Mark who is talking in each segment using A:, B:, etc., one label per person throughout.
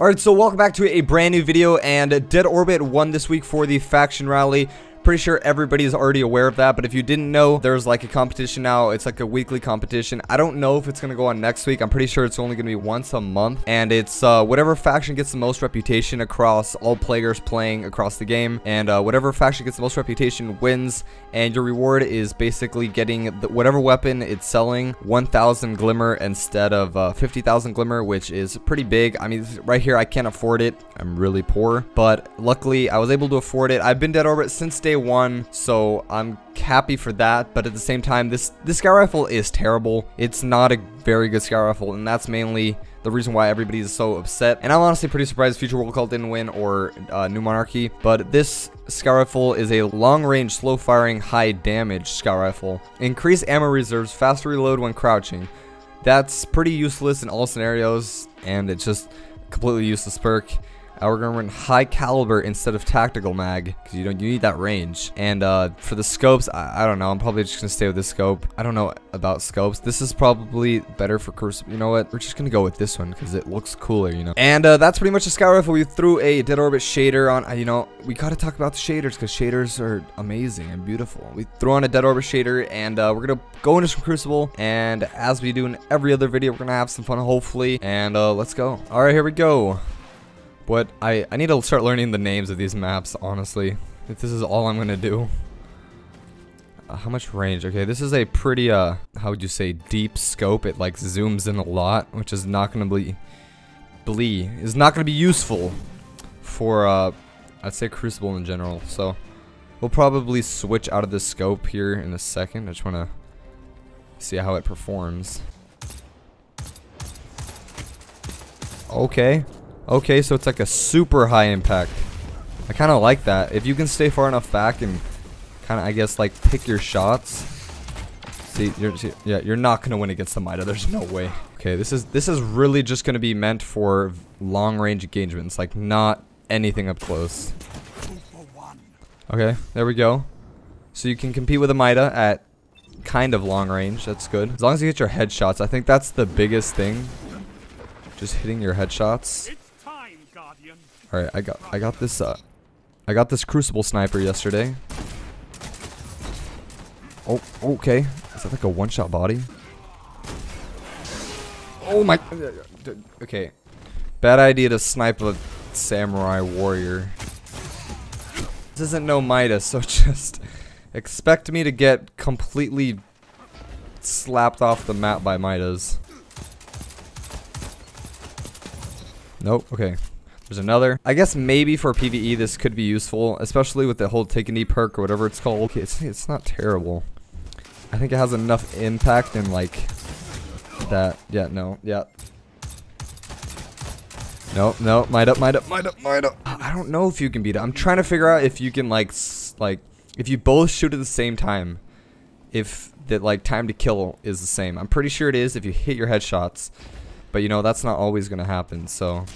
A: Alright, so welcome back to a brand new video, and Dead Orbit won this week for the Faction Rally. Pretty sure everybody's already aware of that, but if you didn't know, there's like a competition now. It's like a weekly competition. I don't know if it's going to go on next week. I'm pretty sure it's only going to be once a month, and it's uh, whatever faction gets the most reputation across all players playing across the game, and uh, whatever faction gets the most reputation wins, and your reward is basically getting the, whatever weapon it's selling 1,000 Glimmer instead of uh, 50,000 Glimmer, which is pretty big. I mean, right here, I can't afford it. I'm really poor, but luckily, I was able to afford it. I've been Dead Orbit since day one, so I'm happy for that, but at the same time, this, this Scout Rifle is terrible. It's not a very good Scout Rifle, and that's mainly the reason why everybody is so upset. And I'm honestly pretty surprised Future World Cult didn't win or uh, New Monarchy, but this Scout Rifle is a long-range, slow-firing, high-damage Scout Rifle. Increase ammo reserves, faster reload when crouching. That's pretty useless in all scenarios, and it's just completely useless perk. Uh, we're gonna run high caliber instead of tactical mag because you don't you need that range. And uh, for the scopes, I, I, don't know. I'm probably just gonna stay with this scope. I don't know about scopes. This is probably better for Crucible. You know what? We're just gonna go with this one because it looks cooler. You know. And uh, that's pretty much the scout rifle. We threw a dead orbit shader on. Uh, you know, we gotta talk about the shaders because shaders are amazing and beautiful. We threw on a dead orbit shader and uh, we're gonna go into some Crucible. And as we do in every other video, we're gonna have some fun hopefully. And uh, let's go. All right, here we go. What I I need to start learning the names of these maps, honestly. If this is all I'm gonna do. Uh, how much range? Okay, this is a pretty uh how would you say deep scope. It like zooms in a lot, which is not gonna be blee is not gonna be useful for uh I'd say Crucible in general. So we'll probably switch out of this scope here in a second. I just wanna see how it performs. Okay. Okay, so it's like a super high impact. I kind of like that. If you can stay far enough back and kind of, I guess, like pick your shots. See, you're, see, yeah, you're not gonna win against the Mida. There's no way. Okay, this is this is really just gonna be meant for long range engagements, like not anything up close. Okay, there we go. So you can compete with a Mida at kind of long range. That's good. As long as you get your headshots, I think that's the biggest thing. Just hitting your headshots. All right, I got I got this uh I got this crucible sniper yesterday. Oh, okay. Is that like a one-shot body? Oh my Okay. Bad idea to snipe a samurai warrior. This isn't no Midas, so just expect me to get completely slapped off the map by Midas. Nope, okay. There's another. I guess maybe for PvE this could be useful, especially with the whole take a knee perk or whatever it's called. Okay, it's, it's not terrible. I think it has enough impact and like that. Yeah, no, yeah. No, no, might up, might up, might up, might up. I don't know if you can beat it. I'm trying to figure out if you can like, like, if you both shoot at the same time, if that like time to kill is the same. I'm pretty sure it is if you hit your headshots, but you know that's not always gonna happen. So.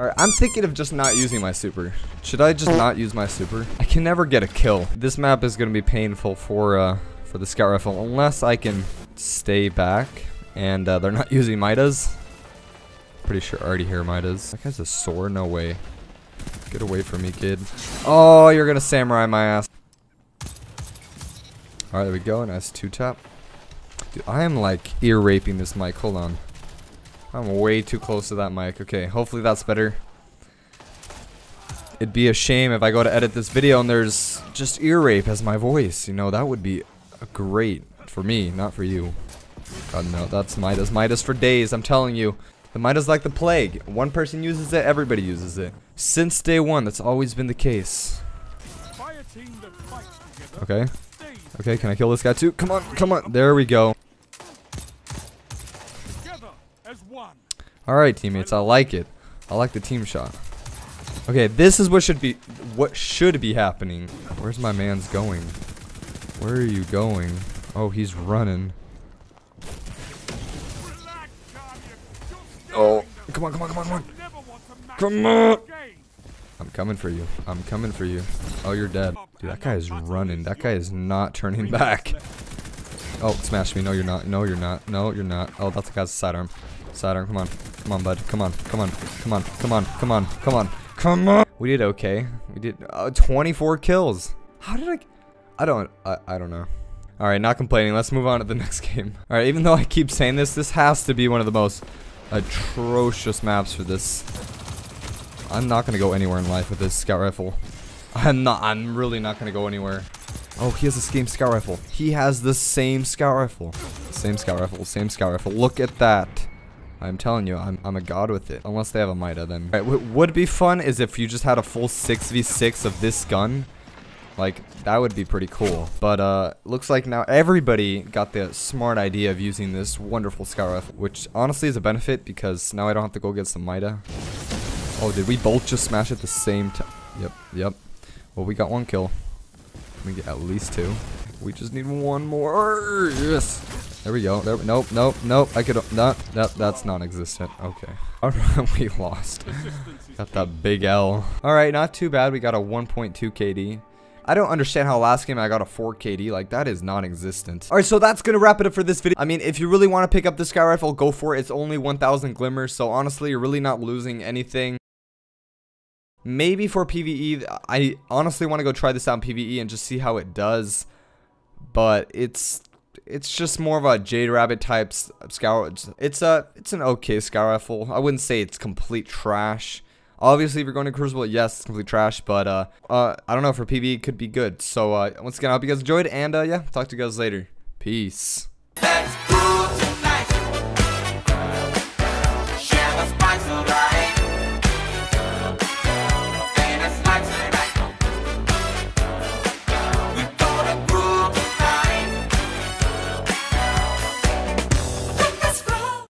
A: Alright, I'm thinking of just not using my super. Should I just not use my super? I can never get a kill. This map is going to be painful for uh, for the scout rifle unless I can stay back and uh, they're not using Midas. Pretty sure I already hear Midas. That guy's a sword? No way. Get away from me, kid. Oh, you're going to samurai my ass. Alright, there we go. Nice two-tap. Dude, I am like ear raping this mic. Hold on. I'm way too close to that mic. Okay, hopefully that's better. It'd be a shame if I go to edit this video and there's just ear rape as my voice. You know, that would be great for me, not for you. God, no, that's Midas. Midas for days, I'm telling you. The Midas like the plague. One person uses it, everybody uses it. Since day one, that's always been the case. Okay. Okay, can I kill this guy too? Come on, come on. There we go. Alright, teammates, I like it. I like the team shot. Okay, this is what should be what should be happening. Where's my man's going? Where are you going? Oh, he's running. Oh, come on, come on, come on, come on. Come on. I'm coming for you. I'm coming for you. Oh, you're dead. Dude, that guy is running. That guy is not turning back. Oh, smash me. No, you're not. No, you're not. No, you're not. Oh, that's a guy's sidearm. Sidearm, come on. Come on, bud. Come on. Come on. Come on. Come on. Come on. Come on. Come on. We did okay. We did uh, 24 kills. How did I... I don't... I, I don't know. Alright, not complaining. Let's move on to the next game. Alright, even though I keep saying this, this has to be one of the most atrocious maps for this. I'm not going to go anywhere in life with this scout rifle. I'm not... I'm really not going to go anywhere. Oh, he has the same scout rifle. He has the same scout rifle. Same scout rifle, same scout rifle. Look at that. I'm telling you, I'm, I'm a god with it. Unless they have a Mida, then. Right, what would be fun is if you just had a full 6v6 of this gun. Like, that would be pretty cool. But, uh, looks like now everybody got the smart idea of using this wonderful scout rifle. Which, honestly, is a benefit because now I don't have to go get some Mida. Oh, did we both just smash at the same time? Yep, yep. Well, we got one kill. We get at least two. We just need one more. Yes. There we go. There. Nope. Nope. Nope. I could. Not. That. That's non-existent. Okay. All right. we lost. got that big L. All right. Not too bad. We got a 1.2 KD. I don't understand how last game I got a 4 KD. Like, that is non-existent. Alright, so that's gonna wrap it up for this video. I mean, if you really want to pick up the Scout Rifle, go for it. It's only 1,000 glimmers, so honestly, you're really not losing anything. Maybe for PvE, I honestly want to go try this out in PvE and just see how it does. But it's it's just more of a Jade Rabbit type scout. It's a it's an okay scout rifle. I wouldn't say it's complete trash. Obviously, if you're going to Crucible, yes, it's complete trash. But uh, uh, I don't know for PvE, it could be good. So uh, once again, I hope you guys enjoyed, and uh, yeah, talk to you guys later. Peace.